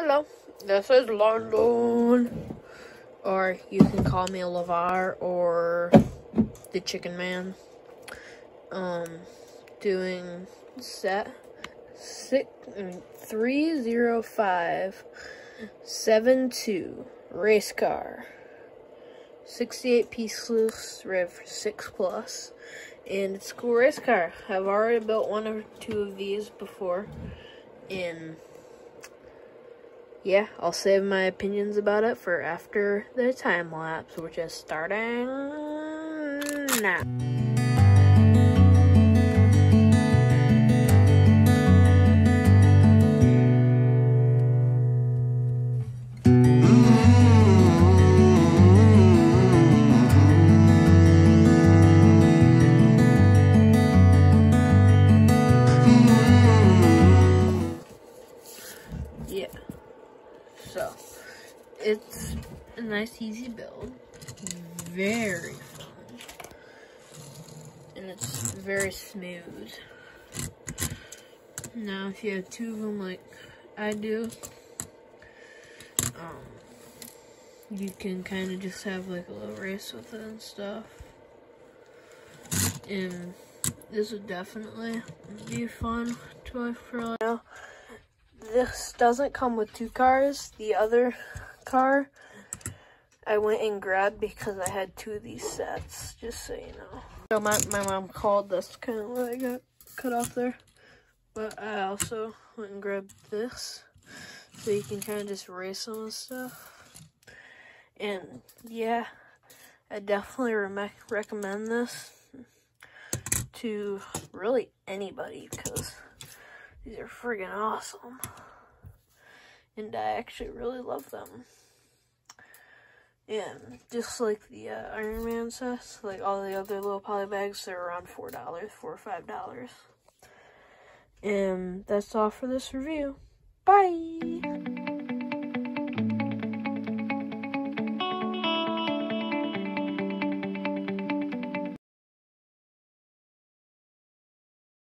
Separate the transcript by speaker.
Speaker 1: Hello, this is London, or you can call me Lavar or the Chicken Man. Um, doing set six three zero five seven two race car. 68 pieces, Rev 6 Plus, and it's a cool race car. I've already built one or two of these before, and yeah, I'll save my opinions about it for after the time lapse, which is starting now. Yeah. So, it's a nice, easy build. Very fun. And it's very smooth. Now, if you have two of them like I do, um, you can kind of just have like a little race with it and stuff. And this would definitely be fun toy for now this doesn't come with two cars. The other car I went and grabbed because I had two of these sets, just so you know. So my, my mom called this kind of what I got cut off there. But I also went and grabbed this. So you can kind of just race them and stuff. And yeah, I definitely re recommend this to really anybody because these are friggin' awesome. And I actually really love them. And just like the uh, Iron Man sets, like all the other little poly bags, they're around $4, 4 or $5. And that's all for this review. Bye!